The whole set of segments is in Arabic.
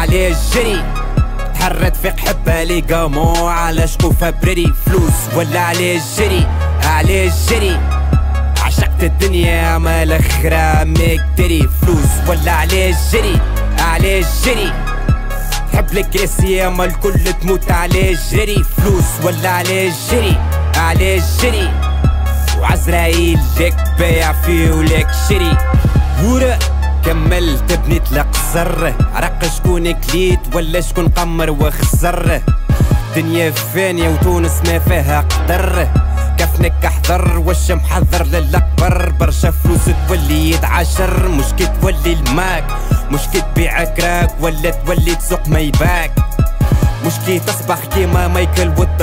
عليه الجري. تحرت في حبة لي قامو على شقوفة بريدي فلوس ولا عليه الجري عليه الجري. عشقت الدنيا ما الأخرى مقدري فلوس ولا عليه الجري عليه الجري. تحب لك اسيا ما الكل تموت عليه الجري. فلوس ولا عليه الجري عليه الجري. وعزرايل لك بيع فيه ولك شري. ورا كملت بنيت لقصر عرق شكون كليت ولا شكون قمر وخسر دنيا فانية وتونس ما فيها قدر. كفنك احذر واش محضر للأكبر. برشا فلوس تولي يتعشر مش كي تولي الماك. مش كي تبيع كراك ولا تولي تسوق ميباك مش كي تصبح كيما مايكل وات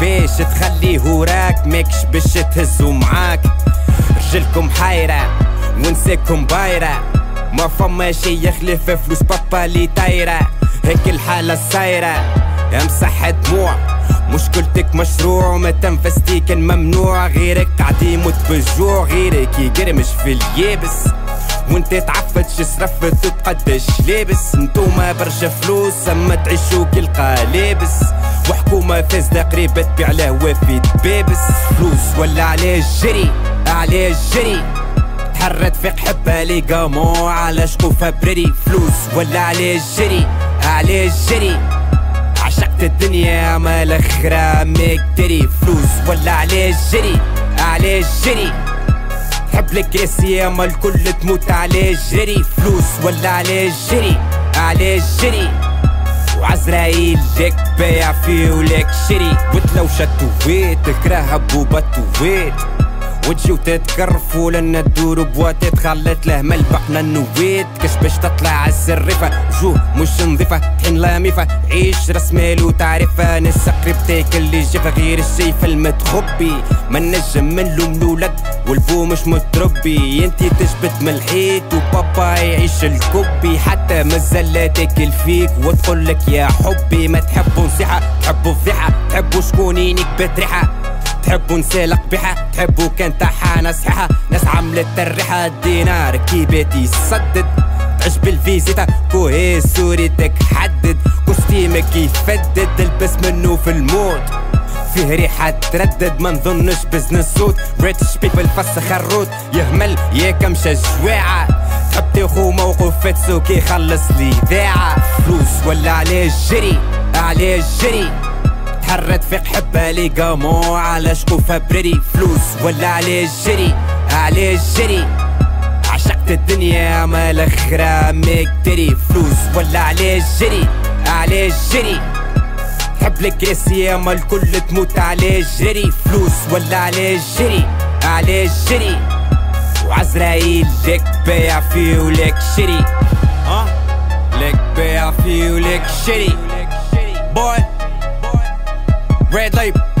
باش تخليه وراك ماكش باش تهزو معاك. رجلكم حايرة ونساكم بايرة. ما فما شي يخلف فلوس بابا لي طايرة. هيك الحالة صايرة امسح دموع مشكلتك مشروع ما تنفستي كان ممنوع. غيرك قاعد يموت بالجوع. غيرك يقرمش في اليابس. وانت تعفت شسرفت وتقدش لابس. انتوما برشا فلوس أما تعيشوا كي لابس وحكومة فاسدة قريبة تبيع له في بيبس فلوس ولا عليه الجري عليه الجري تحرت في حبة لي قامو على شقوفة بريدي فلوس ولا عليه الجري عليه الجري عشقت الدنيا ما الأخرى مقدري فلوس ولا عليه الجري عليه الجري تحب لك اسيا ما الكل تموت عليه الجري فلوس ولا عليه الجري عليه الجري وعزرايل لك بايع فيه ولك شري. وتلو شتويت تكره بوبة ويت وتجي وتتكرفوا لنا تدور بوات تخلت له ملبقنا النويت كش باش تطلع السرفة وجوه مش نظيفة طحين لاميفة عيش راس مال وتعرفة نسقرب تاكل اللي جفا غير الشيف المتخبي. ما نجم من لوم الولد والبو مش متربي. انتي تجبد من الحيط وبابا يعيش الكوبي. حتى مازال تاكل فيك وتقول لك يا حبي ما تحبوا نصيحة تحبوا فضيحة. تحبوا شكون ينك بتريحة. تحبوا نسالق بها تحبوا كان تحانا صحيحة ناس عملت الريحة الدينار كيبات يسدد تعجب الفيزيتا كوهي صورتك حدد. كوستيمك يفدد البس منه في الموت. فيه ريحة تردد ما نظنش بزنس سود ريتش بيبل فسخ الروت يهمل يا كمشة جواعة تحب تاخو موقف فتسو كي يخلص لي ذاعة. فلوس ولا عليه الجري؟ عليه الجري. تحرت في حبة لي قامو. على شقوفة بريدي فلوس ولا عليه الجري؟ عليه الجري. عشقت الدنيا ما الأخرى مقدري فلوس ولا عليه الجري؟ عليه الجري. تحب لك اسيا ما الكل تموت عليه الجري. فلوس ولا عليه الجري؟ عليه الجري. وعزرايل لك بايع فيه ولك شري. ها؟ لك بايع فيه ولك شري. boy Red label.